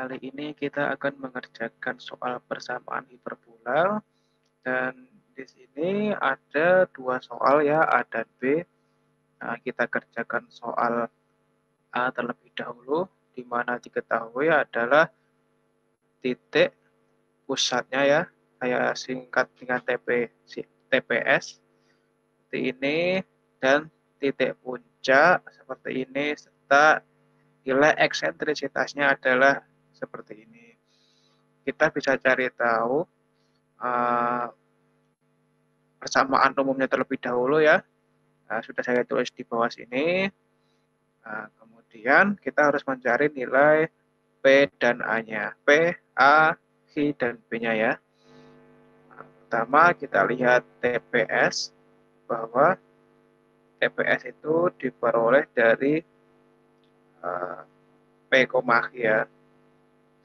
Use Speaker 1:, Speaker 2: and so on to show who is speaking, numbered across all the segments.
Speaker 1: kali ini kita akan mengerjakan soal persamaan hiperbola dan di sini ada dua soal ya A dan B. Nah, kita kerjakan soal A terlebih dahulu di mana diketahui adalah titik pusatnya ya. Saya singkat dengan TP TPS seperti ini dan titik puncak seperti ini serta nilai eksentrisitasnya adalah seperti ini. Kita bisa cari tahu uh, persamaan umumnya terlebih dahulu ya. Nah, sudah saya tulis di bawah sini. Nah, kemudian kita harus mencari nilai P dan A-nya. P, A, I, dan B-nya ya. Nah, pertama kita lihat TPS bahwa TPS itu diperoleh dari uh, P, ya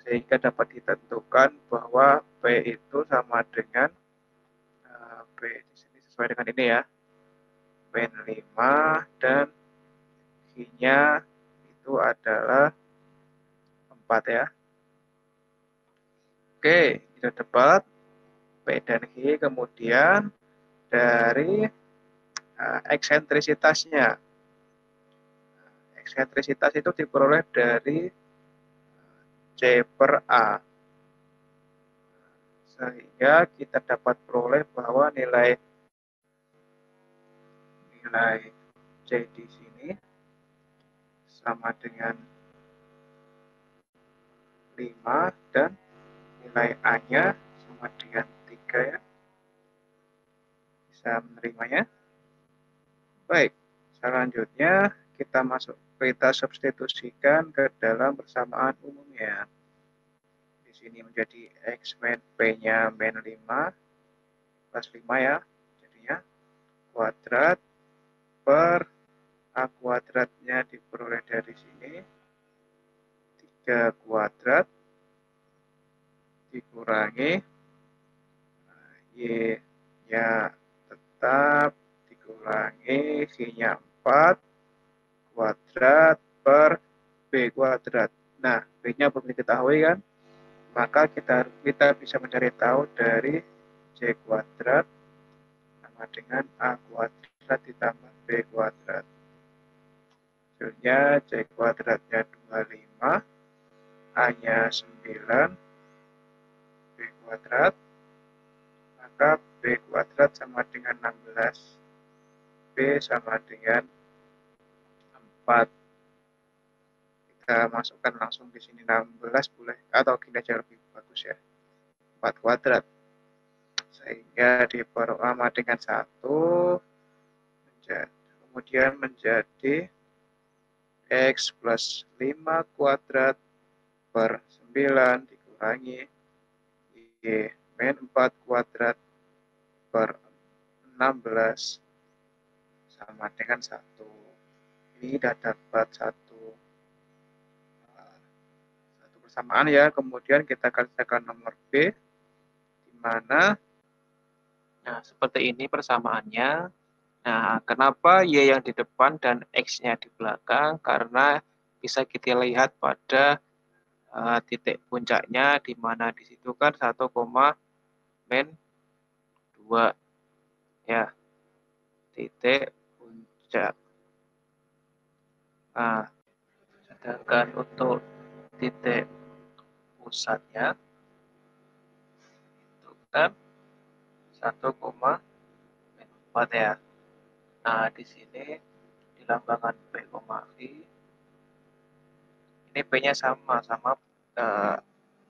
Speaker 1: sehingga dapat ditentukan bahwa P itu sama dengan uh, P di sini sesuai dengan ini ya P 5 dan I-nya itu adalah 4 ya Oke, kita dapat P dan I kemudian dari Nah, eksentrisitasnya. Eksentrisitas itu diperoleh dari C per A. Sehingga kita dapat peroleh bahwa nilai nilai C di sini sama dengan 5 dan nilai A-nya sama dengan 3 ya. Bisa menerimanya. Baik, selanjutnya kita masuk kita substitusikan ke dalam persamaan umumnya. Di sini menjadi X min P-nya min 5 plus 5 ya. Jadinya kuadrat per A kuadratnya diperoleh dari sini 3 kuadrat dikurangi Y ya tetap dikurangi C-nya 4 kuadrat per B kuadrat. Nah, B-nya belum diketahui kan? Maka kita kita bisa mencari tahu dari C kuadrat sama dengan A kuadrat ditambah B kuadrat. Hasilnya C kuadratnya 25, A-nya 9, B kuadrat, maka B kuadrat sama dengan 16 B sama dengan 4 kita masukkan langsung di sini 16 boleh atau gini aja lebih bagus ya. 4 kuadrat. Sehingga diperlama dengan satu menjadi, kemudian menjadi X plus 5 kuadrat per 9 dikurangi Y min 4 kuadrat per 16 sama dengan satu. Ini sudah dapat satu persamaan ya. Kemudian kita kerjakan nomor B di mana? Nah seperti ini persamaannya. Nah kenapa Y yang di depan dan X-nya di belakang? Karena bisa kita lihat pada uh, titik puncaknya di mana di situ kan 1, min 2 ya titik puncak. Nah, sedangkan untuk titik pusatnya itu kan 1,4 ya. Nah, di sini di lambangan P, I ini P-nya sama sama uh,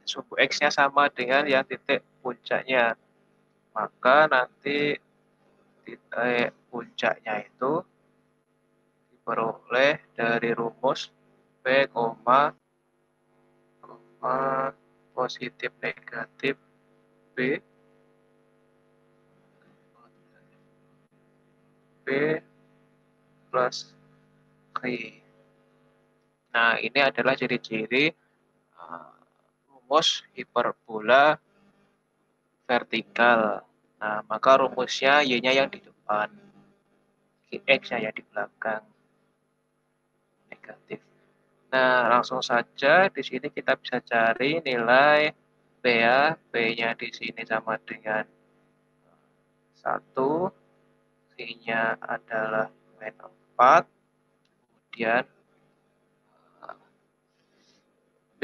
Speaker 1: suku X-nya sama dengan yang titik puncaknya. Maka nanti titik puncaknya itu diperoleh dari rumus P, koma, positif negatif B B plus Q. Nah, ini adalah ciri-ciri rumus hiperbola vertikal. Nah, maka rumusnya Y-nya yang di depan, X-nya ya di belakang negatif.
Speaker 2: Nah, langsung saja di sini kita bisa cari nilai B ya. B-nya di sini sama dengan 1, C-nya adalah min 4, kemudian B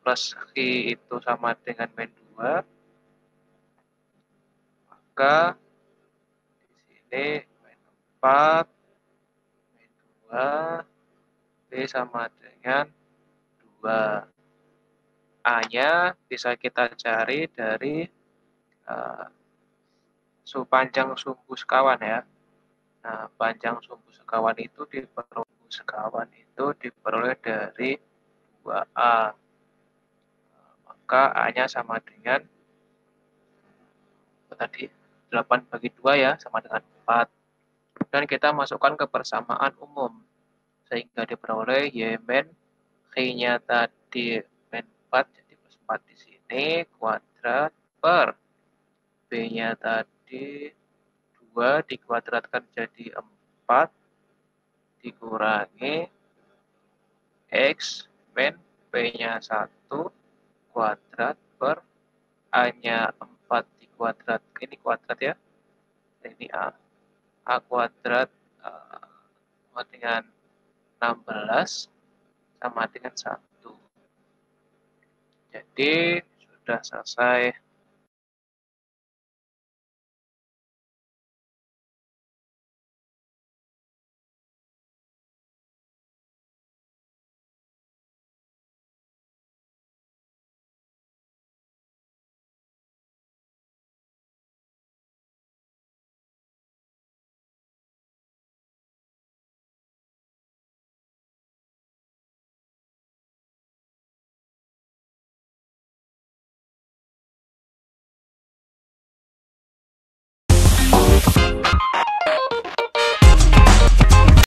Speaker 2: plus Q itu sama dengan min 2, maka di sini min 4, min 2, B sama dengan 2. A-nya bisa kita cari dari uh, panjang sumbu sekawan ya. Nah, panjang sumbu sekawan itu diperoleh sekawan itu diperoleh dari 2A. Maka A-nya sama dengan apa tadi 8 bagi 2 ya, sama dengan 4. Dan kita masukkan ke persamaan umum sehingga diperoleh Y min Q-nya tadi min 4 jadi plus 4 di sini kuadrat per B-nya tadi 2 dikuadratkan jadi 4 dikurangi X min B-nya 1 kuadrat per A-nya 4 dikuadrat ini kuadrat ya ini A A kuadrat uh, dengan 16 sama dengan 1. Jadi sudah selesai